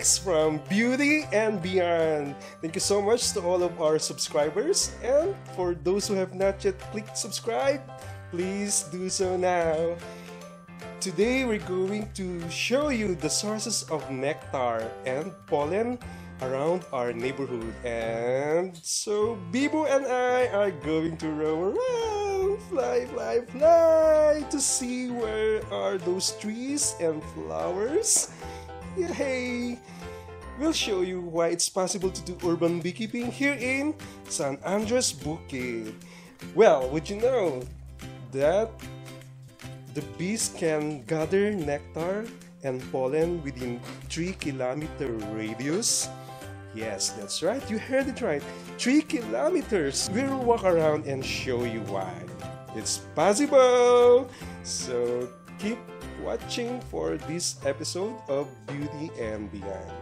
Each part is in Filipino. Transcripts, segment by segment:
Alex from Beauty and Beyond. Thank you so much to all of our subscribers. And for those who have not yet clicked subscribe, please do so now. Today we're going to show you the sources of nectar and pollen around our neighborhood. And so Bibo and I are going to roam around, fly, fly, fly to see where are those trees and flowers. Yay! We'll show you why it's possible to do urban beekeeping here in San Andres Bukid. Well, would you know that the bees can gather nectar and pollen within 3 kilometer radius? Yes, that's right. You heard it right. 3 kilometers. We'll walk around and show you why. It's possible. So keep watching for this episode of Beauty and Beyond.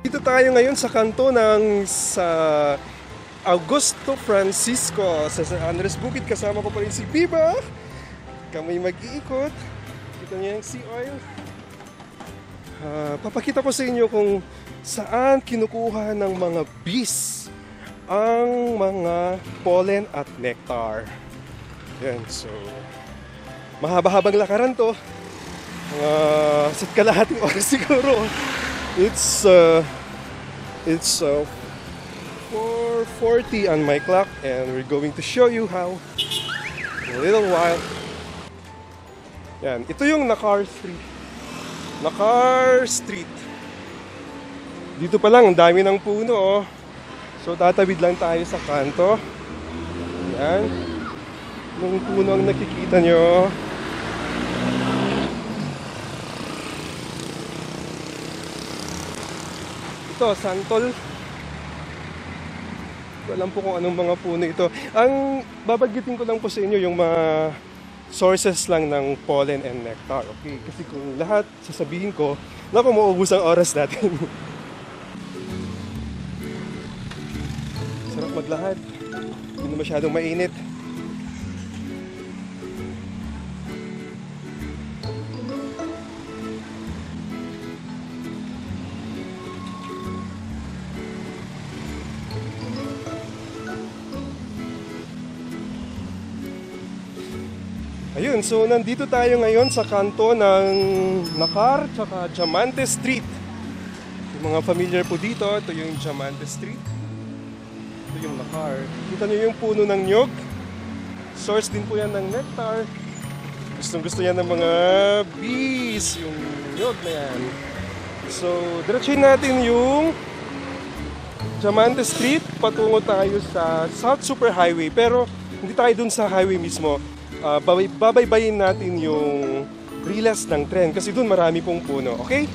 Dito tayo ngayon sa kanto ng sa Augusto Francisco sa San Andres Bukid. Kasama ko pa rin si Biba. Kami mag-iikot. Kita niyo yung sea oil. Uh, papakita ko sa inyo kung saan kinukuha ng mga bees ang mga pollen at nectar. Yan, so mahaba-habang lakaran to uh, sa kalahating oras siguro. It's uh, it's uh, 4:40 on my clock, and we're going to show you how in a little while. Yan, ito yung Nakar Street. Nakar Street. Dito pa lang, ang dami ng puno, oh. So, tatawid lang tayo sa kanto. Yan. Yung puno ang nakikita nyo. Ito, santol. Alam po kung anong mga puno ito. Ang babaggitin ko lang po sa inyo yung mga sources lang ng pollen and nectar. Okay? Kasi kung lahat sasabihin ko, naku, maubos ang oras natin. Sarap maglahad. Hindi masyadong mainit. Ayun, so nandito tayo ngayon sa kanto ng Nakar tsaka Diamante Street. Yung mga familiar po dito, ito yung Diamante Street. Ito yung Nakar. Kita nyo yung puno ng nyog. Source din po yan ng nectar. Gustong gusto yan ng mga bees, yung nyog na yan. So, diretsuhin natin yung Diamante Street. Patungo tayo sa South Super Highway. Pero hindi tayo dun sa highway mismo uh, babaybayin natin yung rilas ng tren kasi doon marami pong puno, okay?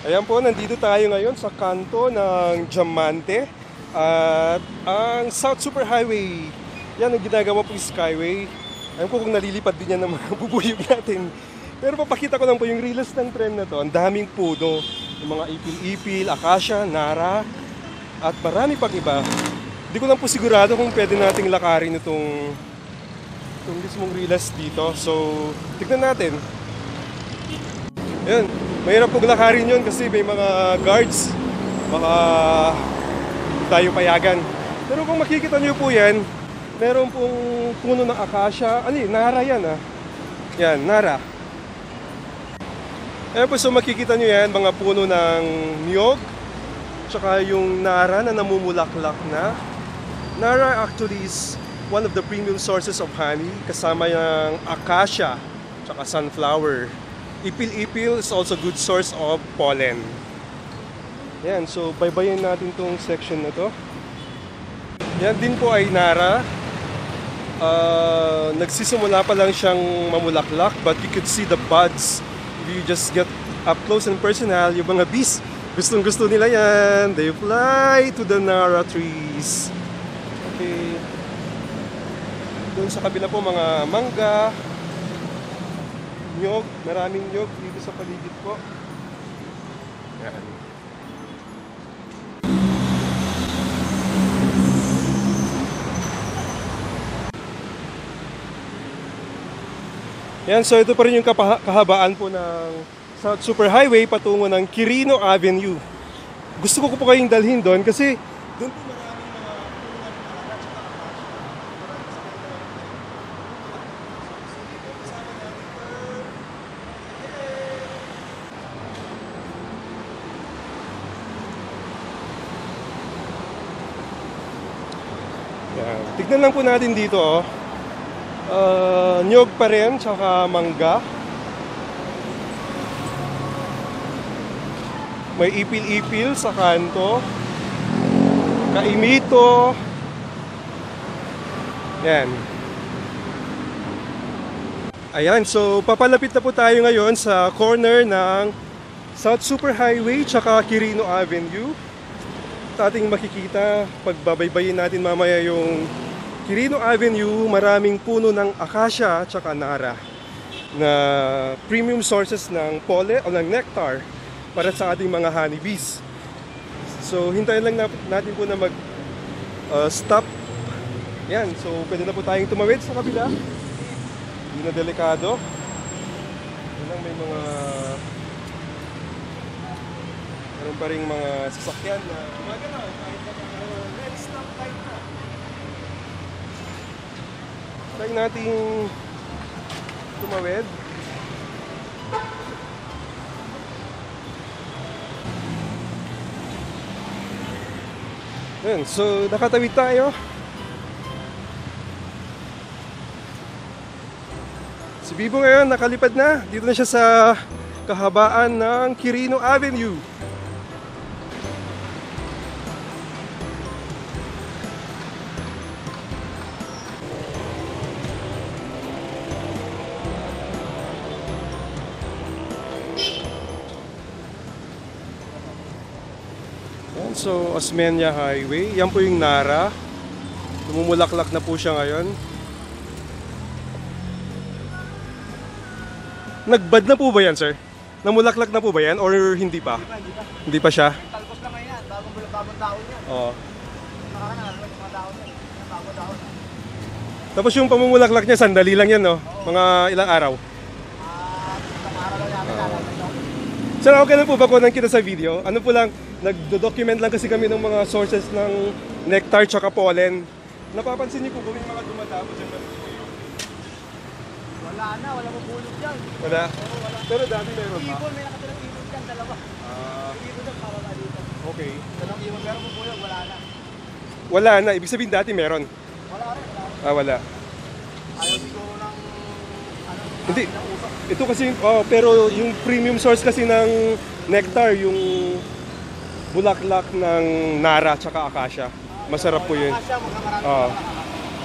Ayan po, nandito tayo ngayon sa kanto ng Diamante at ang South Super Highway. Yan ang ginagawa po yung Skyway. Ayun po kung nalilipad din yan ng mga bubuyog natin. Pero papakita ko lang po yung rilas ng tren na to. Ang daming puno yung mga ipil-ipil, akasya, nara, at marami pang iba. Hindi ko lang po sigurado kung pwede nating lakarin itong itong mismong rilas dito. So, tignan natin. Ayan, mahirap pong lakarin yun kasi may mga guards. Baka tayo payagan. Pero kung makikita nyo po yan, meron pong puno ng akasya. Ano? Nara yan ah. Yan, nara. Ayan po, so makikita nyo yan, mga puno ng niyog, tsaka yung nara na namumulaklak na. Nara actually is one of the premium sources of honey, kasama yung acacia, tsaka sunflower. Ipil-ipil is also good source of pollen. Yan, so baybayin natin tong section na to. Yan din po ay nara. Uh, nagsisimula pa lang siyang mamulaklak, but you could see the buds you just get up close and personal, yung mga bees, gustong gusto nila yan. They fly to the Nara trees. Okay. Doon sa kabila po mga mangga, nyog, maraming nyog dito sa paligid po. Yan. Yan, so ito pa rin yung kahabaan po ng South Super Highway patungo ng Quirino Avenue. Gusto ko po kayong dalhin doon kasi doon po maraming mga Yan. Tignan lang po natin dito oh. Uh, nyog pa rin, tsaka mangga. May ipil-ipil sa kanto. Kaimito. Yan. Ayan, so papalapit na po tayo ngayon sa corner ng South Super Highway tsaka Quirino Avenue. At ating makikita, pagbabaybayin natin mamaya yung Quirino Avenue, maraming puno ng acacia tsaka nara na premium sources ng pole o ng nectar para sa ating mga honeybees. So hintayin lang na- natin po na mag uh, stop. Yan, so pwede na po tayong tumawid sa kabila. Hindi na delikado. Lang may mga meron pa rin mga sasakyan na gumagalaw kahit na red stop light na. Try nating tumawid. Yun, so nakatawid tayo. Si Bibo ngayon nakalipad na. Dito na siya sa kahabaan ng Quirino Avenue. So Osmeña Highway. Yan po yung Nara. Tumumulaklak na po siya ngayon. Nagbad na po ba yan, sir? Namulaklak na po ba yan or hindi pa? Hindi pa siya? Talbos lang ngayon, bagong bulog, bagong taon yan. Oo. Nakakanan, ano mga taon yan. Bagong taon. Tapos yung pamumulaklak niya, sandali lang yan, no? Mga ilang araw. Ah, isang araw lang namin lalabas ako. Sir, okay lang po ba kung kita sa video? Ano po lang, nagdo-document lang kasi kami ng mga sources ng nectar tsaka pollen. Napapansin niyo po kung may mga dumadabo dyan. Wala na, wala mo bulog dyan. Wala. Pero dati meron pa. Ibon, may nakatirang ibon dyan, dalawa. Ah, ibon dyan, para na dito. okay. Dalawang ibon, pero kung bulog, wala na. Wala na. Ibig sabihin dati meron. Wala rin, wala. Ah, wala. Ayaw Hindi. Ito kasi, oh, pero yung premium source kasi ng nectar, yung bulaklak ng Nara tsaka Acacia. Masarap po yun. Oo.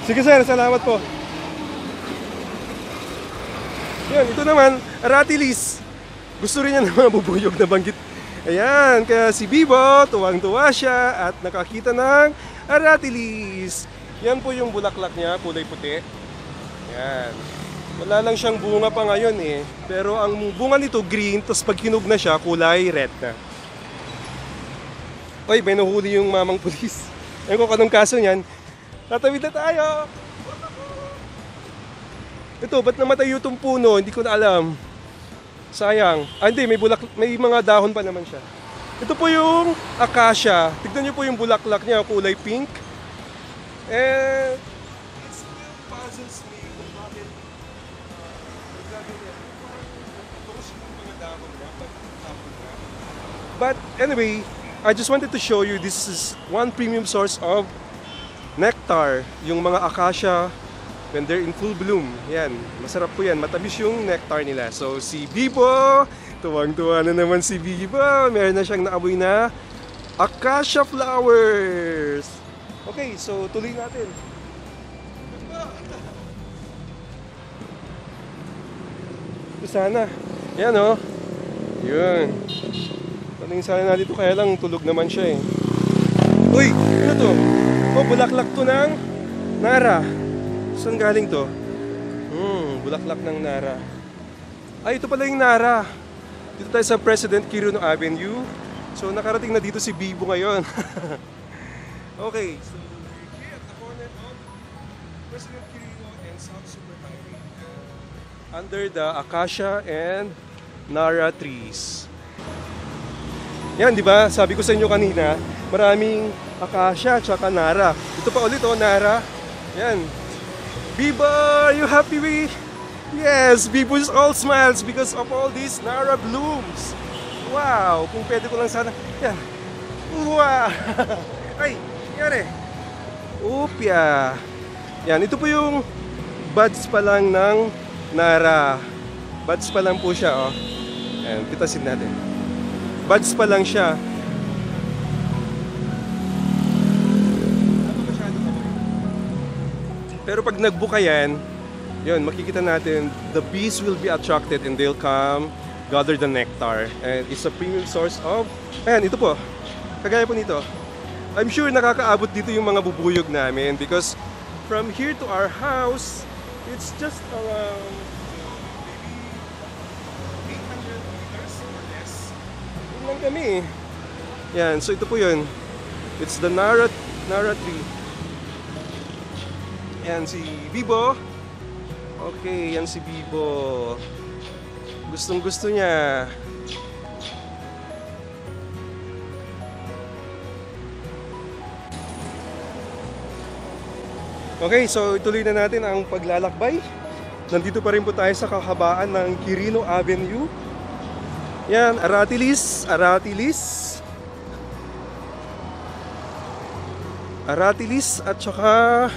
Sige sir, salamat po. Yan, ito naman, Aratilis. Gusto rin niya mga bubuyog na banggit. Ayan, kaya si Bibo, tuwang-tuwa siya at nakakita ng Aratilis. Yan po yung bulaklak niya, kulay puti. Yan. Wala lang siyang bunga pa ngayon eh. Pero ang bunga nito green, tapos pag hinog na siya, kulay red na. Oy, may nahuli yung mamang pulis. Ewan ko kanong kaso niyan. Tatawid na tayo! Ito, ba't namatay yung puno? Hindi ko na alam. Sayang. Ah, hindi, may, bulak, may mga dahon pa naman siya. Ito po yung acacia. Tignan niyo po yung bulaklak niya, kulay pink. And it still puzzles me But anyway, I just wanted to show you this is one premium source of nectar. Yung mga acacia when they're in full bloom. Yan, masarap po yan. Matamis yung nectar nila. So si Bibo, tuwang-tuwa na naman si Bibo. Meron na siyang naamoy na acacia flowers. Okay, so tuloy natin. Ito sana. Yan oh. Yun. Taling sana natin ito, kaya lang tulog naman siya eh. Uy, ano to? Oh, bulaklak to ng Nara. Saan galing to? Hmm, bulaklak ng Nara. Ay, ito pala yung Nara. Dito tayo sa President Kiruno Avenue. So, nakarating na dito si Bibo ngayon. okay, so we're here at the corner of President Quirino and South Super Highway. under the acacia and nara trees. Yan, di ba? Sabi ko sa inyo kanina, maraming acacia at saka nara. Ito pa ulit, oh, nara. Yan. Biba, are you happy with? Yes, Bibo is all smiles because of all these nara blooms. Wow, kung pwede ko lang sana. Yan. Wow! Ay, yan eh. Upya. Yan, ito po yung buds pa lang ng Nara. Buds pa lang po siya, oh. Yan, pitasin natin. Buds pa lang siya. Pero pag nagbuka yan, yun, makikita natin, the bees will be attracted and they'll come gather the nectar. And it's a premium source of, ayan, ito po, kagaya po nito. I'm sure nakakaabot dito yung mga bubuyog namin because from here to our house, it's just around lang kami. Yan, so ito po yun. It's the Nara, Nara tree. Yan si Bibo. Okay, yan si Bibo. Gustong gusto niya. Okay, so ituloy na natin ang paglalakbay. Nandito pa rin po tayo sa kahabaan ng Quirino Avenue. Yan, Aratilis, Aratilis. Aratilis at saka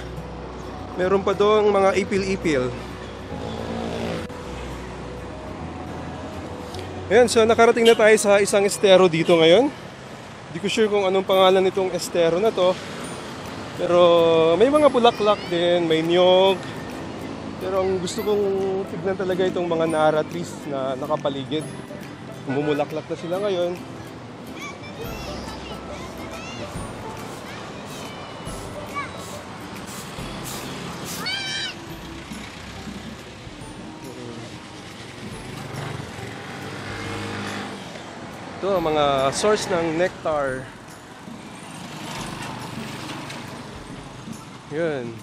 meron pa doong mga ipil-ipil. Ayan, so nakarating na tayo sa isang estero dito ngayon. Hindi ko sure kung anong pangalan nitong estero na to. Pero may mga bulaklak din, may niyog. Pero ang gusto kong tignan talaga itong mga nara trees na nakapaligid. Mumulaklak na sila ngayon. Ito, mga source ng nectar. Yun,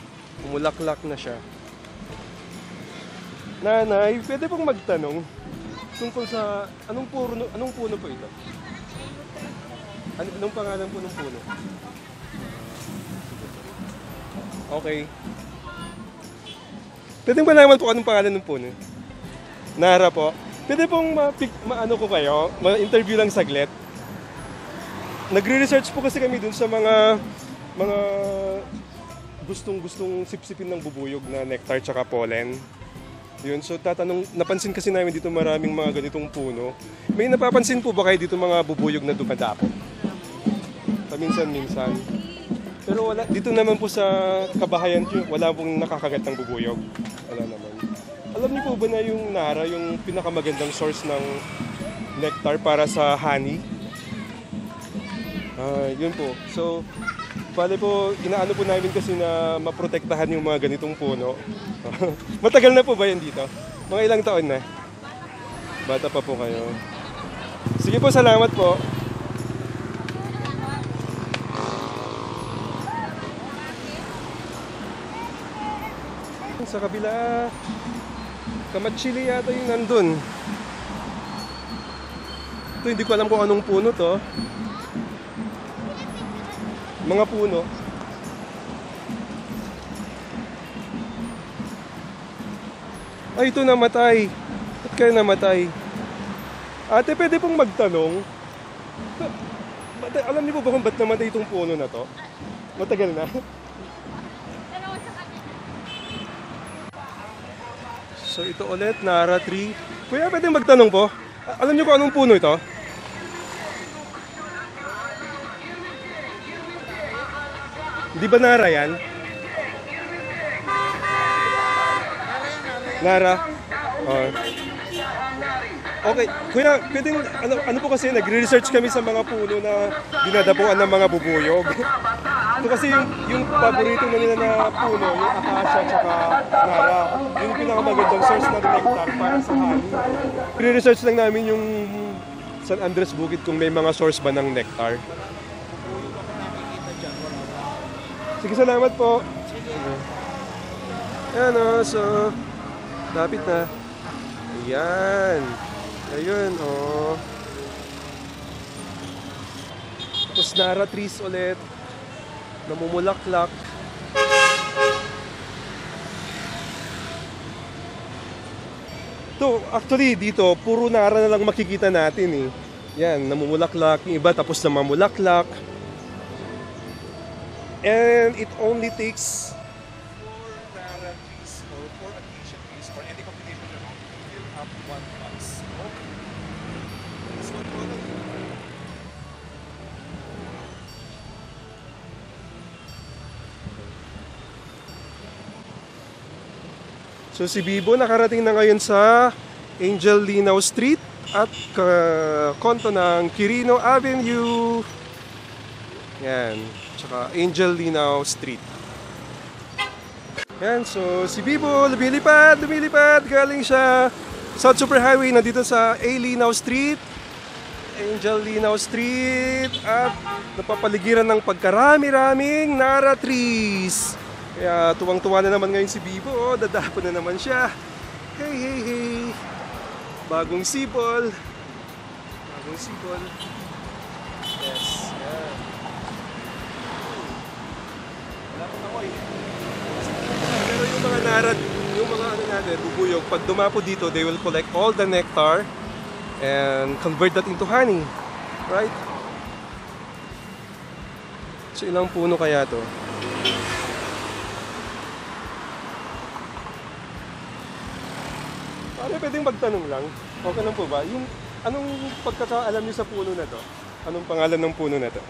umulaklak na siya. Nanay, pwede pong magtanong tungkol sa anong puno, anong puno po ito? Ano, anong pangalan po ng puno? Okay. Pwede ba naman po anong pangalan ng puno? Nara po. Pwede pong ma-pick, maano ko kayo, ma-interview lang saglit. Nagre-research po kasi kami dun sa mga mga gustong-gustong sipsipin ng bubuyog na nectar tsaka pollen. Yun, so tatanong, napansin kasi namin dito maraming mga ganitong puno. May napapansin po ba kayo dito mga bubuyog na dumadapo? Paminsan-minsan. Pero wala, dito naman po sa kabahayan nyo, wala pong nakakagat ng bubuyog. Wala naman. Alam niyo po ba na yung Nara, yung pinakamagandang source ng nectar para sa honey? Ah, yun po. So, bale po, inaano po namin kasi na maprotektahan yung mga ganitong puno. Matagal na po ba yan dito? Mga ilang taon na? Bata pa po kayo. Sige po, salamat po. Sa kabila, Kamatsili yata yung nandun. Ito, hindi ko alam kung anong puno to. Mga puno. Ay, ito namatay. Ba't kaya namatay? Ate, pwede pong magtanong. Ba't, alam niyo po ba kung ba't namatay itong puno na to? Matagal na. So ito ulit, Nara tree. Kuya, pwede magtanong po? Alam niyo kung anong puno ito? Di ba Nara yan? Nara? Oh. Okay, kuya, pwedeng, ano, ano po kasi, nagre-research kami sa mga puno na dinadapuan ng mga bubuyog. Ito kasi yung, yung paborito na nila na puno, yung acacia at saka nara. Yung pinakamagandang source na nectar para sa honey. Pre-research lang namin yung San Andres Bukid kung may mga source ba ng nectar. Sige, salamat po. Sige. Ayan o, so, lapit na. Yan. Ayun, oh. Tapos Nara trees ulit. Namumulaklak. To, actually dito, puro Nara na lang makikita natin eh. Yan, namumulaklak. Yung iba tapos na mamulaklak. And it only takes. So si Bibo nakarating na ngayon sa Angel Linaw Street at ka- konto ng Quirino Avenue. Yan. Tsaka Angel Linaw Street. Yan, so si Bibo lumilipad, lumilipad. Galing siya South Superhighway nandito sa A Linaw Street. Angel Linaw Street at napapaligiran ng pagkarami-raming Nara trees. Kaya tuwang-tuwa na naman ngayon si Bibo. Oh, dadapo na naman siya. Hey, hey, hey. Bagong sipol. Bagong sipol. Yung mga narad, yung mga ano natin, bubuyog, pag dumapo dito, they will collect all the nectar and convert that into honey. Right? So ilang puno kaya to? Ano pwedeng magtanong lang? Okay lang po ba? Yung anong pagkakaalam niyo sa puno na to? Anong pangalan ng puno na to?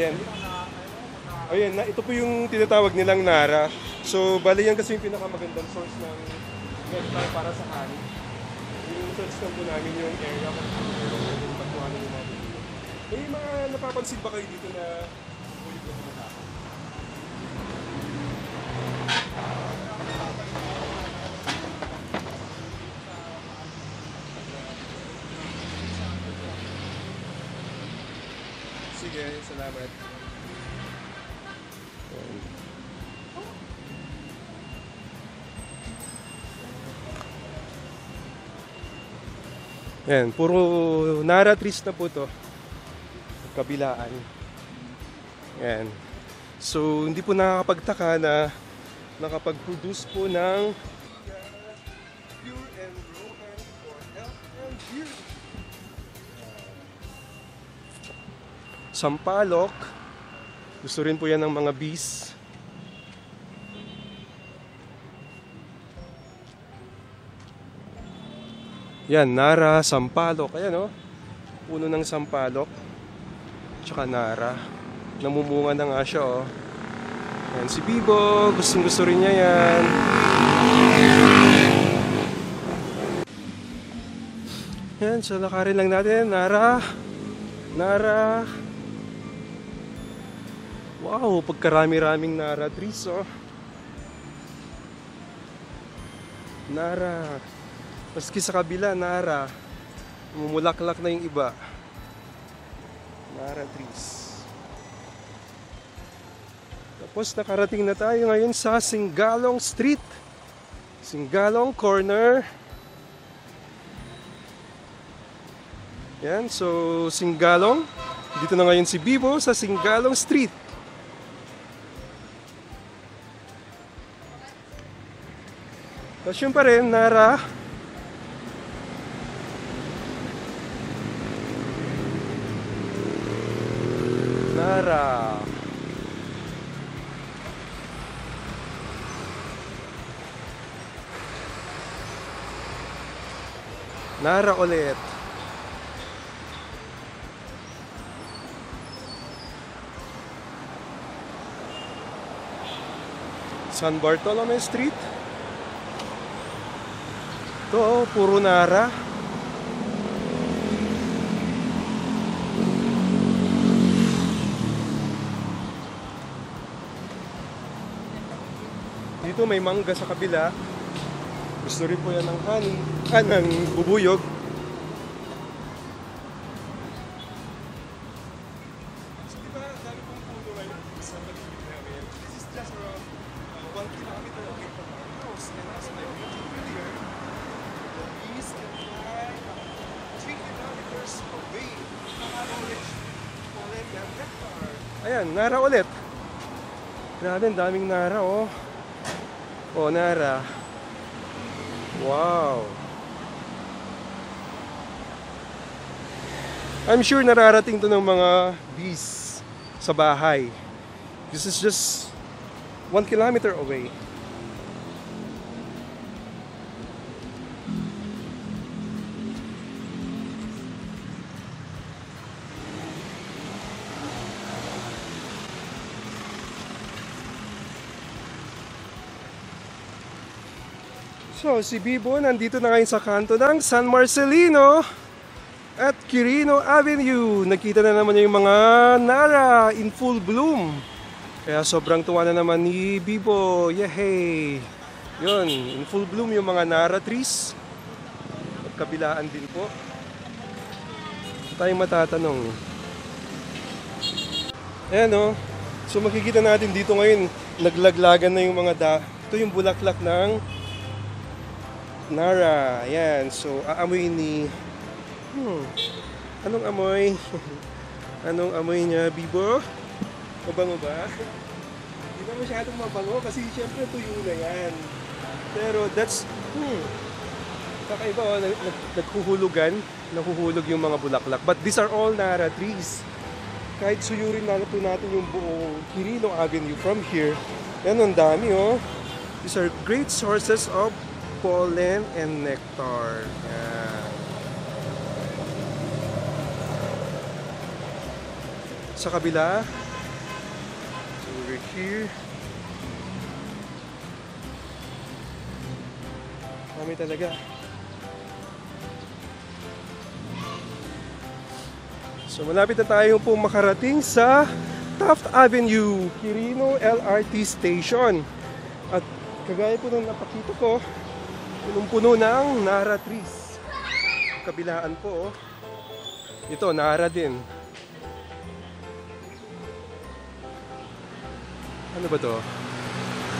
Yan. Ayun, na, ito po yung tinatawag nilang Nara. So, bali yan kasi yung pinakamagandang source ng nectar para sa honey. Yung search lang po namin yung area kung ano yung pagkuha ng mga bubuyog. May mga napapansin ba kayo dito na bubuyog na tumatapos? Sige, salamat. Yan, puro Nara trees na po to. Kabilaan. Yan. So, hindi po nakakapagtaka na nakapag-produce po ng pure and honey for health and beauty. Sampalok. Gusto rin po yan ng mga bees. Yan, Nara, Sampalok. Ayan, oh. Puno ng Sampalok. Tsaka Nara. Namumunga na nga siya, oh. Yan, si Bibo. Gustong gusto rin niya yan. Yan, so lakarin lang natin. Nara. Nara. Wow, pagkarami-raming Nara trees, oh. Nara. Maski sa kabila, Nara. Mumulaklak na yung iba. Nara trees. Tapos nakarating na tayo ngayon sa Singalong Street. Singalong Corner. Yan, so Singalong. Dito na ngayon si Bibo sa Singalong Street. Tapos yun pa rin, Nara. Nara. Nara ulit. San Bartolome Street. Ito, puro Nara. Dito may mangga sa kabila. Gusto rin po yan ng honey, ah, ng bubuyog. Ang daming Nara, oh. Oh, Nara. Wow. I'm sure nararating to ng mga bees sa bahay. This is just one kilometer away. So, si Bibo nandito na ngayon sa kanto ng San Marcelino at Quirino Avenue. Nakita na naman niya yung mga Nara in full bloom. Kaya sobrang tuwa na naman ni Bibo. Yehey! Yun, in full bloom yung mga Nara trees. At kabilaan din po. Tayong matatanong. Ayan o. So makikita natin dito ngayon, naglaglagan na yung mga da... Ito yung bulaklak ng Nara. Ayan. So aamoy ni... Hmm. Anong amoy? Anong amoy niya, Bibo? Mabango ba? Hindi ba masyadong mabango kasi syempre tuyo na yan. Pero that's, hmm, kakaiba oh, nag, nag, naghuhulugan, nahuhulog yung mga bulaklak. But these are all Nara trees. Kahit suyurin na ito natin yung buong Quirino Avenue from here, yan ang dami oh. These are great sources of pollen and nectar. Sa kabila, so over here, Kami talaga. So malapit na tayo po makarating sa Taft Avenue, Quirino LRT Station. At kagaya po nung napakita ko, punong-puno ng Nara trees. Kabilaan po, oh. ito Nara din. Ano ba to?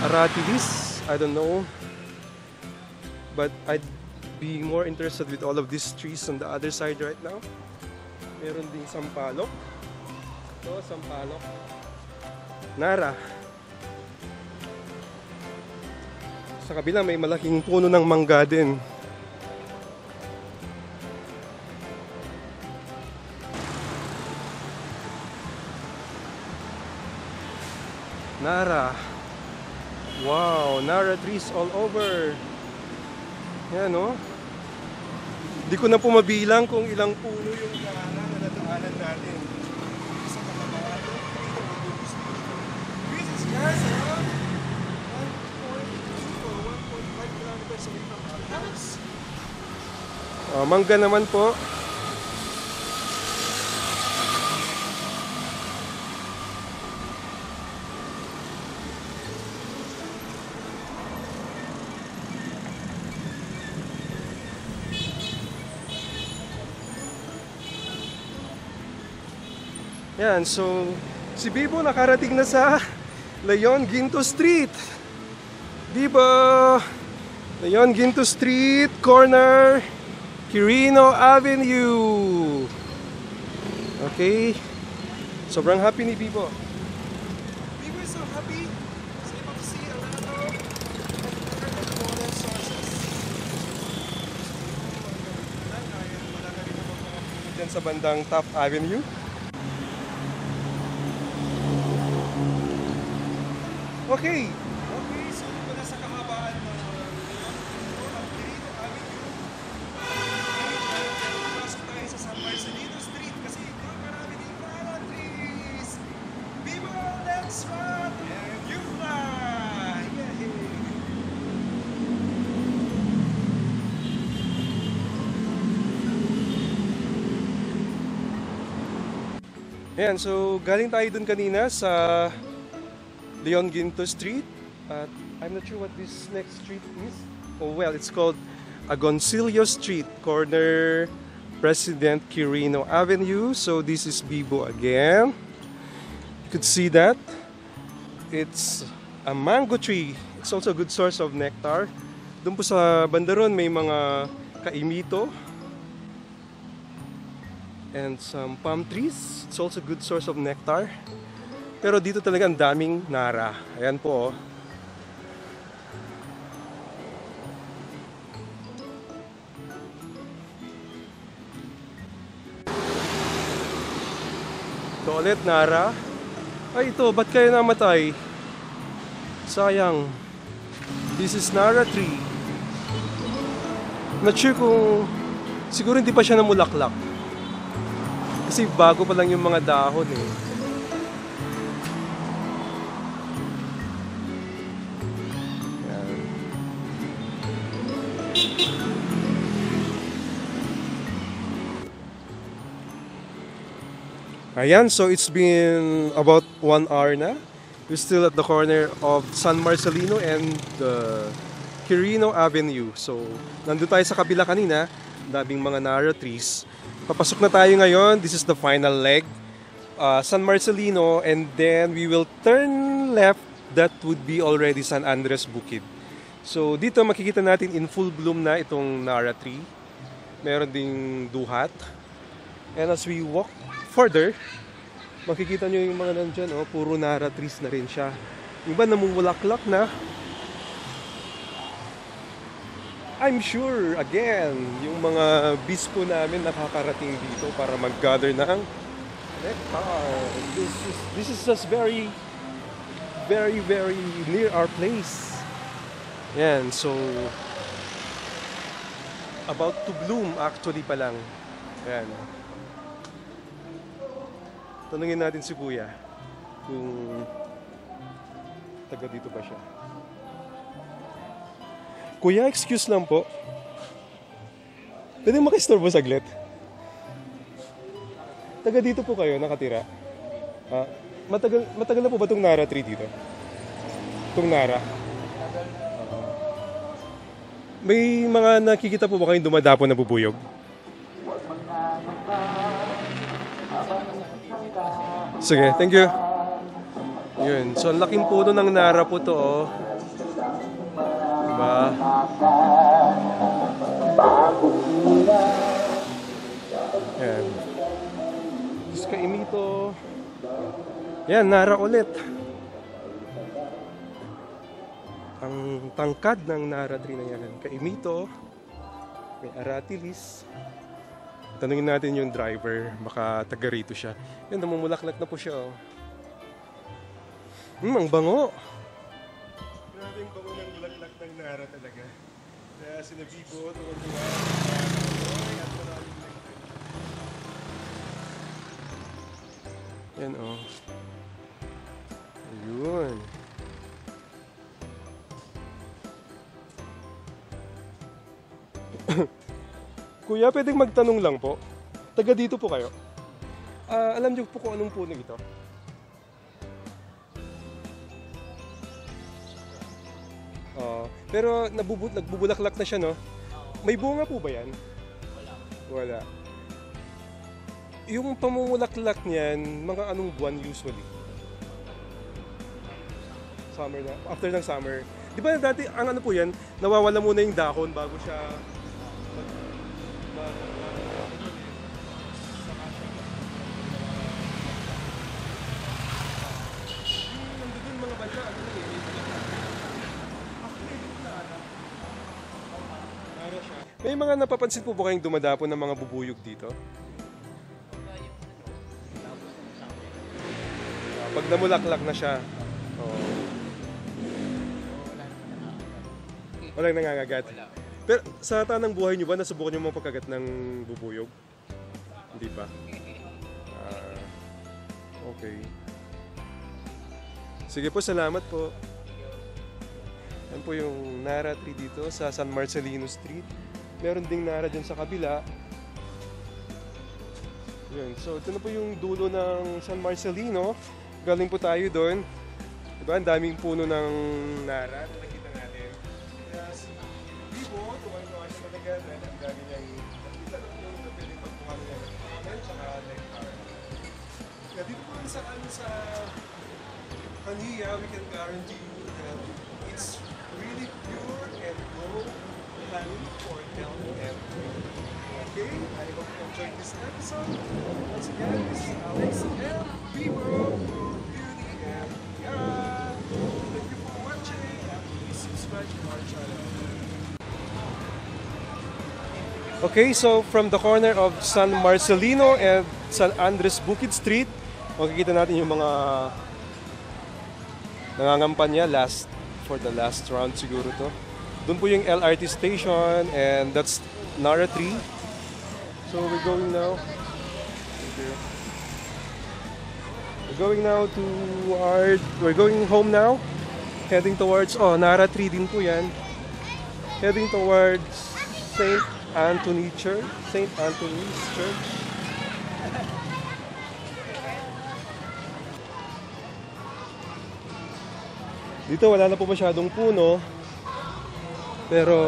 Aratilis? I don't know. But I'd be more interested with all of these trees on the other side right now. Meron ding sampalok. Ito, sampalok. Nara. Sa kabila may malaking puno ng mangga din. Nara. Wow, Nara trees all over. Yan no? Hindi ko na po mabilang kung ilang puno yung daanan na nadaanan natin. Sa katabaran. This is guys around 1.2 or 1.5 kilometers away from our house. Oh, mangga naman po. Yan, so si Bibo nakarating na sa Leon Ginto Street. Bibo! Leon Ginto Street, corner Quirino Avenue. Okay. Sobrang happy ni Bibo. Bibo is so happy. He's able to see a lot of different pollen sources. Dyan sa bandang Top Avenue. Okay, Ayan, so galing tayo dun kanina sa Leon Ginto Street. At I'm not sure what this next street is. Oh well, it's called Agoncillo Street, corner President Quirino Avenue. So this is Bibo again. You could see that. It's a mango tree. It's also a good source of nectar. Doon po sa bandaron may mga kaimito and some palm trees. It's also a good source of nectar. Pero dito talaga ang daming nara. Ayan po. oh. Ito ulit, Nara. Ay, ito, ba't kayo namatay? Sayang. This is Nara tree. Not sure kung... Siguro hindi pa siya namulaklak. Kasi bago pa lang yung mga dahon eh. Yan. Ayan, so it's been about one hour na. We're still at the corner of San Marcelino and the Quirino Avenue. So, nandun tayo sa kabila kanina, daming mga Nara trees. Papasok na tayo ngayon. This is the final leg. Uh, San Marcelino and then we will turn left. That would be already San Andres Bukid. So, dito makikita natin in full bloom na itong Nara tree. Meron ding duhat. And as we walk further, makikita nyo yung mga nandyan, oh, puro Nara trees na rin siya. Yung iba namumulaklak na. I'm sure, again, yung mga bispo namin nakakarating dito para mag-gather ng nectar. This is, this is just very, very, very near our place. Yan, so, about to bloom actually pa lang. Yan. Tanungin natin si Kuya kung taga dito ba siya. Kuya, excuse lang po. Pwede makistorbo saglit? Taga dito po kayo, nakatira? Ah, matagal, matagal na po ba itong Nara tree dito? Itong Nara? May mga nakikita po ba kayong dumadapo na bubuyog? Sige, thank you. Yun. So, ang laking puno ng Nara po to, oh. Diba? Yan. Diyos ka, imito. Yan, Nara ulit. Ang tangkad ng Nara tree na yan. Kaimito. May aratilis. Tanungin natin yung driver, baka taga rito siya. Yan, namumulaklak na po siya. Oh. Hmm, ang bango. Grabe yung bango ng bulaklak ng Nara talaga. Kaya sinabi ko, tungkol ko Yan oh. Ayun. Kuya, pwedeng magtanong lang po. Taga dito po kayo. Ah, alam niyo po kung anong puno ito? Pero nabubut nagbubulaklak na siya, no? May bunga po ba yan? Wala. Wala. Yung pamumulaklak niyan, mga anong buwan usually? Summer na. After ng summer. Di ba dati, ang ano po yan, nawawala muna yung dahon bago siya mga napapansin po ba kayong dumadapo ng mga bubuyog dito? Pag namulaklak na siya. Oo. Walang nangangagat. Pero sa tanang buhay nyo ba, nasubukan nyo mga pagkagat ng bubuyog? Hindi pa? Ah, okay. Sige po, salamat po. Yan po yung Nara tree dito sa San Marcelino Street. Meron ding Nara dyan sa kabila. Yun. So, ito na po yung dulo ng San Marcelino. Galing po tayo doon. Diba? Ang daming puno ng Nara. na Nakita natin. Kaya si Bibo, tuwan-tuwa siya talaga na ang dami niyang nakita lang yung pwede pagkuhan niya ng kanan tsaka nectar. Kaya dito po rin sa ano sa Kaniya, we can guarantee enjoyed this episode. Once again, this is Alex and Vivo for Beauty and Beyond. Thank you for watching and please subscribe to our channel. Okay, so from the corner of San Marcelino and San Andres Bukid Street, makikita natin yung mga nangangampanya last for the last round siguro to. Doon po yung LRT station and that's Nara 3. So we're going now. We're going now to our we're going home now. Heading towards oh Nara 3 din po 'yan. Heading towards St. Anthony Church, St. Anthony's Church. Dito wala na po masyadong puno. Pero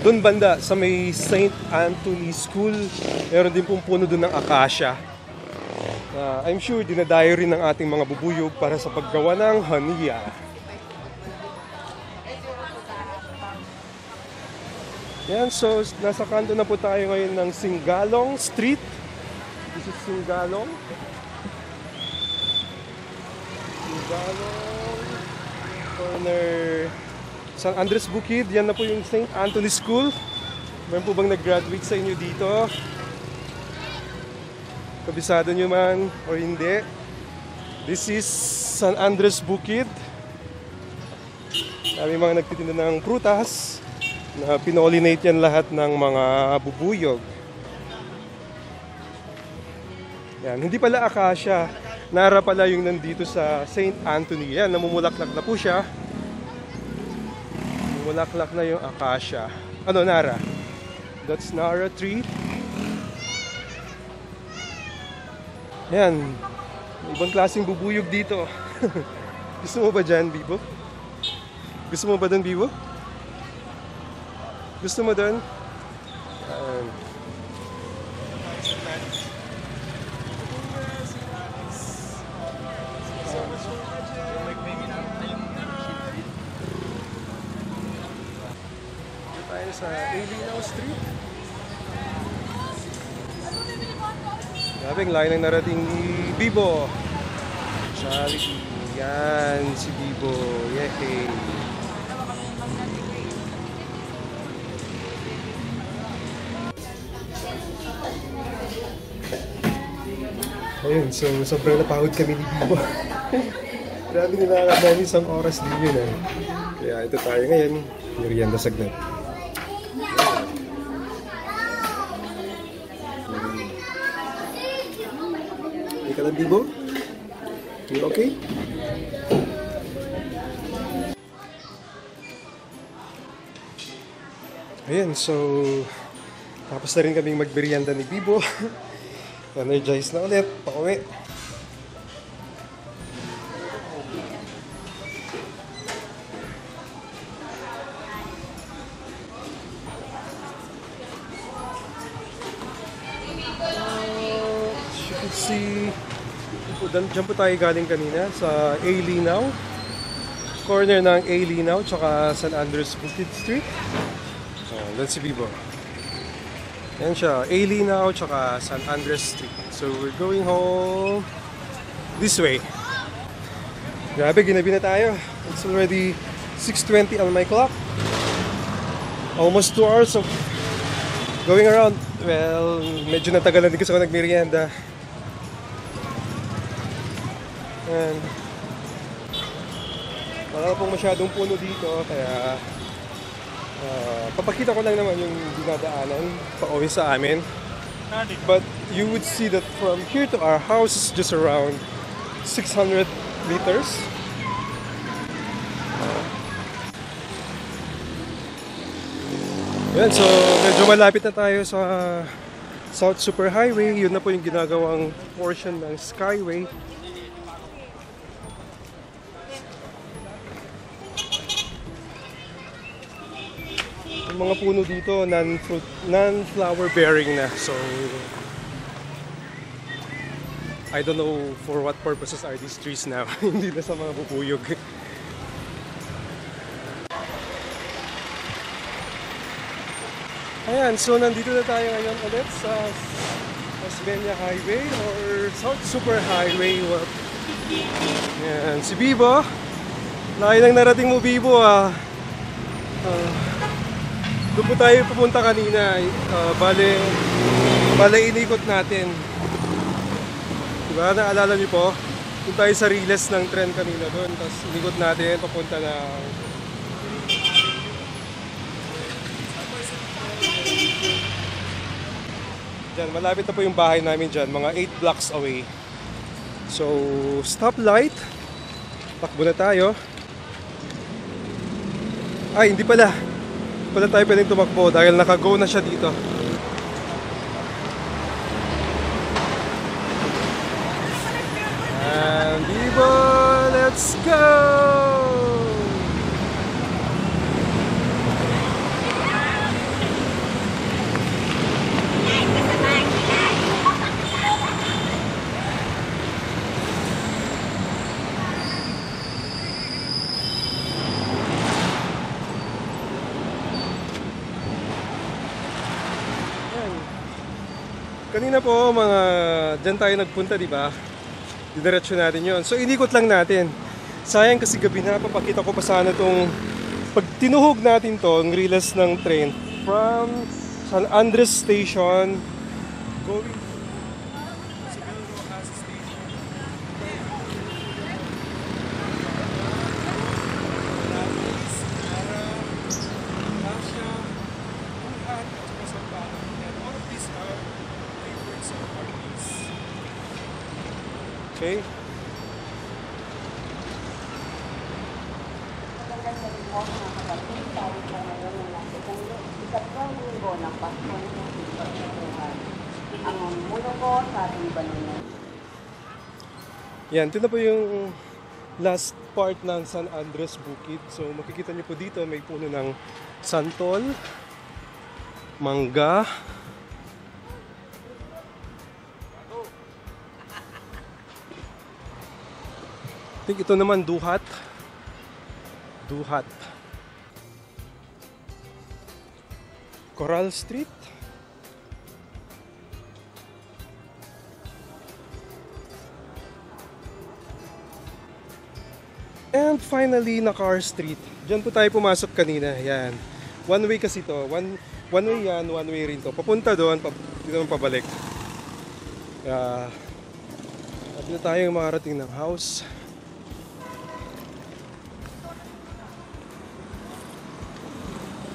doon banda sa may St. Anthony School, meron din pong puno doon ng acacia. Na I'm sure dinadayo ng ating mga bubuyog para sa paggawa ng haniya. Yan, so nasa kanto na po tayo ngayon ng Singalong Street. This is Singalong. Singalong. Corner San Andres Bukid. Yan na po yung St. Anthony School. Meron po bang nag-graduate sa inyo dito? Kabisado nyo man o hindi. This is San Andres Bukid. Kami mga nagtitinda ng prutas na pinolinate yan lahat ng mga bubuyog. Yan, hindi pala akasya. Nara pala yung nandito sa St. Anthony. Yan, namumulaklak na po siya. Namumulaklak na yung akasya. Ano, Nara? That's Nara tree. Yan. Ibang klaseng bubuyog dito. Gusto mo ba dyan, Bibo? Gusto mo ba doon, Bibo? Gusto mo doon? Yan. Dito tayo sa Alinaw Street. Grabe, ang narating ni Bibo. Charity. Yan, si Bibo. Yehey. Ayun, so sobrang napagod kami ni Bibo. Grabe nilakad namin isang oras din yun eh. Kaya ito tayo ngayon, merienda saglit. Lang, Bibo? You okay? Ayan, so tapos na rin kaming magmerienda ni Bibo. Energized na ulit, pauwi. Dyan po tayo galing kanina sa A. Linaw. Corner ng A. Linaw, tsaka San Andres Bukid Street. Oh, that's si Bibo. Yan siya, A. Linaw, tsaka San Andres Street. So we're going home this way. Grabe, ginabi na tayo. It's already 6.20 on my clock. Almost 2 hours of going around. Well, medyo natagalan din kasi ako nagmerienda. And wala pong masyadong puno dito, kaya ah, papakita ko lang naman yung dinadaanan pauwi sa amin. But you would see that from here to our house is just around 600 meters. Yan, so medyo malapit na tayo sa South Super Highway. Yun na po yung ginagawang portion ng Skyway. mga puno dito non-fruit, non-flower bearing na. So, I don't know for what purposes are these trees now. Hindi na sa mga pupuyog. Ayan, so nandito na tayo ngayon ulit sa Osmeña Highway or South Super Highway. Ayan, si Bibo. Layo ng narating mo, Bibo ah. Uh, doon po tayo pupunta kanina. Ah, bale, bale inikot natin. Diba, naalala niyo po? Doon tayo sa Riles ng tren kanina doon. Tapos inikot natin, papunta na Diyan, malapit na po yung bahay namin dyan, mga 8 blocks away. So, stoplight. Takbo na tayo. Ay, hindi pala. Pala tayo pwedeng tumakbo dahil naka-go na siya dito. And Vivo, let's go! Yan. Kanina po mga dyan tayo nagpunta, di ba? Didiretso natin yon. So inikot lang natin. Sayang kasi gabi na, papakita ko pa sana itong pag tinuhog natin to, ang rilas ng train from San Andres Station going to Bel Rojas Station. Lapis, Ara, Lasha, Bulhan, at saka Sampahan. And all of these are favorites of our niece. Okay? Magandang gabi po mga kapatid. Tayo po ngayon ng ikatlong ikatlong linggo ng Pasko ng Pagkatuhan. Ang mulo ko sa ating banunan. Yan, ito na po yung last part ng San Andres Bukid. So makikita niyo po dito may puno ng santol, mangga, think ito naman duhat. Duhat. Coral Street. Finally, na Car Street. Diyan po tayo pumasok kanina. Yan. One way kasi to. One, one way yan, one way rin to. Papunta doon, pa, dito pabalik. Uh, na tayo makarating ng house.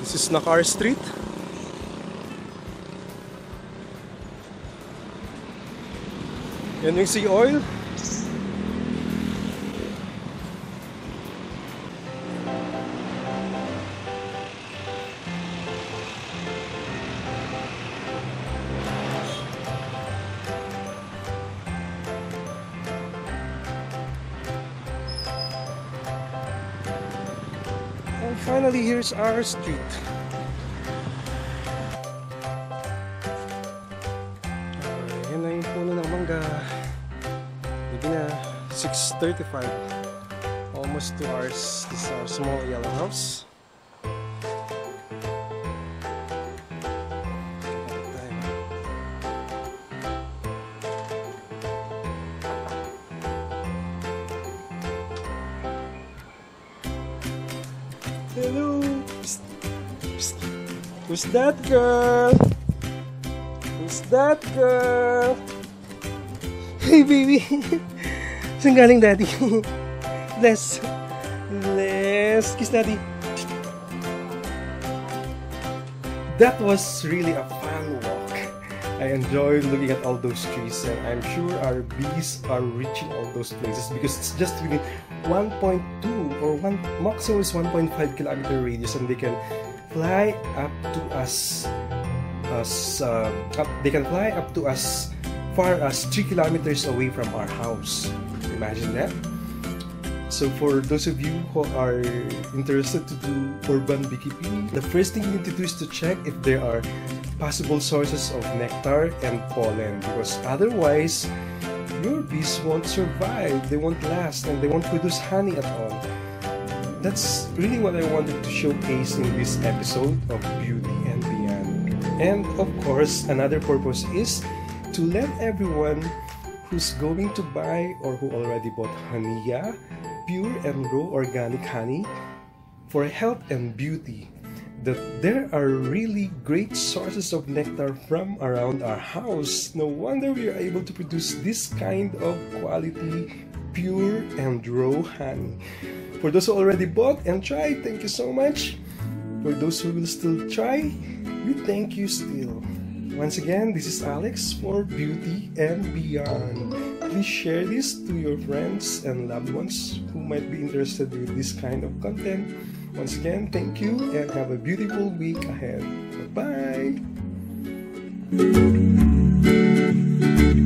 This is Nakar Street. Yan yung sea oil. And finally, here's our street. Ah, yan na yung puno ng mangga. Maybe na 6.35. Almost 2 hours. This is our small yellow house. That girl? Who's that girl? Hey baby. Saan galing daddy? Bless. Bless. Kiss daddy. That was really a fun walk. I enjoyed looking at all those trees and I'm sure our bees are reaching all those places because it's just within 1.2 or one maximum is 1.5 kilometer radius and they can fly up to us as uh, up, they can fly up to as far as 3 kilometers away from our house. Imagine that. So for those of you who are interested to do urban beekeeping, the first thing you need to do is to check if there are possible sources of nectar and pollen because otherwise your bees won't survive, they won't last, and they won't produce honey at all. That's really what I wanted to showcase in this episode of Beauty and Beyond. And of course, another purpose is to let everyone who's going to buy or who already bought Hania, pure and raw organic honey, for health and beauty. That there are really great sources of nectar from around our house. No wonder we are able to produce this kind of quality, pure and raw honey. For those who already bought and tried, thank you so much. For those who will still try, we thank you still. Once again, this is Alex for Beauty and Beyond. Please share this to your friends and loved ones who might be interested with this kind of content. Once again, thank you and have a beautiful week ahead. Bye bye.